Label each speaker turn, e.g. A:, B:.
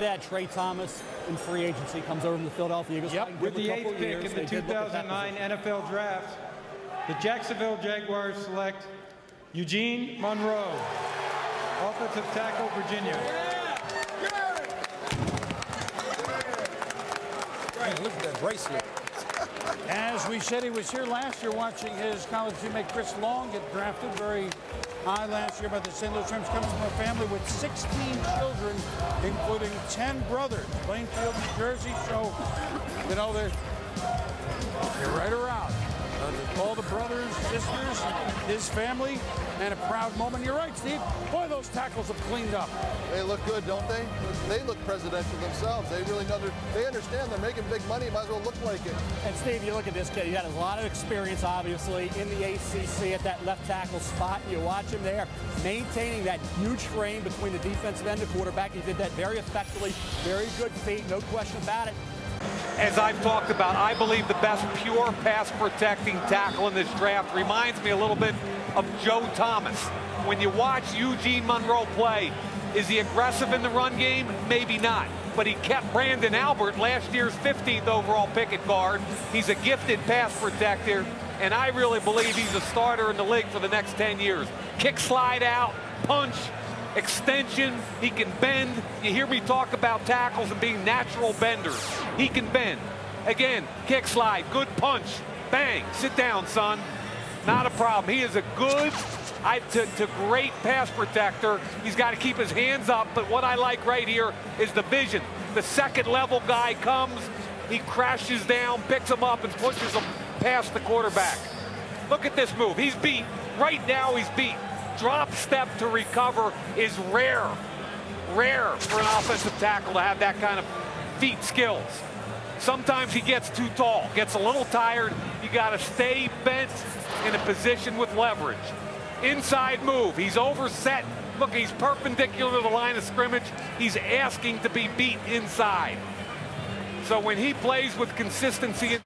A: Trey Thomas in free agency comes over to the Philadelphia Eagles.
B: Yep, with the eighth pick in the 2009 NFL Draft, the Jacksonville Jaguars select Eugene Monroe, offensive tackle, Virginia.
C: look at that bracelet.
D: As we said, he was here last year watching his college teammate Chris Long get drafted very high last year by the St. Louis Rams. Comes from a family with 16 children, including 10 brothers. Plainfield, New Jersey. So, you know, they're, they're right around all the brothers, sisters, his family, and a proud moment. You're right, Steve. Boy, those tackles have cleaned up.
E: They look good, don't they? They look presidential themselves. They really know they understand they're making big money. Might as well look like it.
A: And Steve, you look at this kid. He had a lot of experience, obviously, in the ACC at that left tackle spot. You watch him there, maintaining that huge frame between the defensive end and the quarterback. He did that very effectively. Very good feet, no question about it
F: as I've talked about, I believe the best pure pass protecting tackle in this draft reminds me a little bit of Joe Thomas. When you watch Eugene Monroe play, is he aggressive in the run game? Maybe not. But he kept Branden Albert, last year's 15th overall pick at guard. He's a gifted pass protector, and I really believe he's a starter in the league for the next 10 years. Kick slide out, punch, extension. He can bend. You hear me talk about tackles and being natural benders. He can bend. Again, kick slide, good punch. Bang, sit down, son. Not a problem. He is a good I, to, to great pass protector. He's got to keep his hands up, but what I like right here is the vision. The second level guy comes, he crashes down, picks him up, and pushes him past the quarterback. Look at this move. He's beat. Right now, he's beat drop step to recover is rare. Rare for an offensive tackle to have that kind of feet skills. Sometimes he gets too tall, gets a little tired. You got to stay bent in a position with leverage. Inside move. He's overset. Look, he's perpendicular to the line of scrimmage. He's asking to be beat inside. So when he plays with consistency.